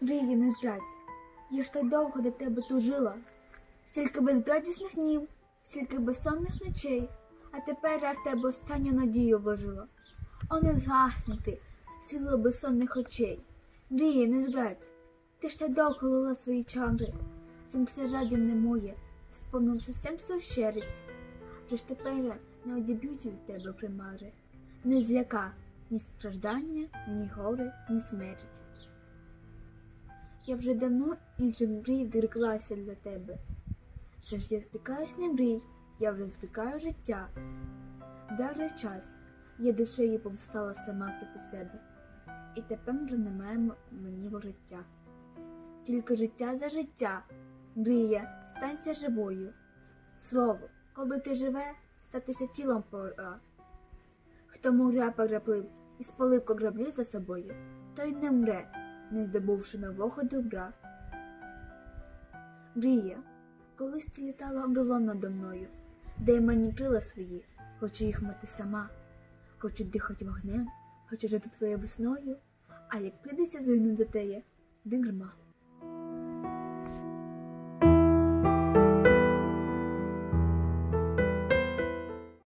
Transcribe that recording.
Мрії не зрадь. Я ж так довго до тебе тужила. Стільки безбрадісних днів, стільки безсонних ночей, а тепер я в тебе останню надію вложила. О, не згасни ти, світло безсонних очей. Мрії, не зрадь. Ти ж так довго лила свої чари. Цим все жадібне моє, сповнилося серце щирить. Вже ж тепер не одіб'ють від тебе примари, не зляка ні страждання, ні горе, ні смерть. Я вже давно інших мрій відреклася для тебе. Це ж я зрікаюсь не мрій, я вже зрікаю життя. Дарує час, я душею повстала сама проти себе, і тепер вже немає м- мені життя. Тільки життя за життя, мрія, станься живою. Слово, коли ти живе, статися тілом пора. Хто моря переплив і спалив кораблі за собою, той не мре, не здобувши нового добра. Мрія, колись ти літала обролом надо мною, дай мені крила свої, хочу їх мати сама, хочу дихати вогнем, хочу жити твоєю весною, а як прийдеться загинуть за теє, дарма.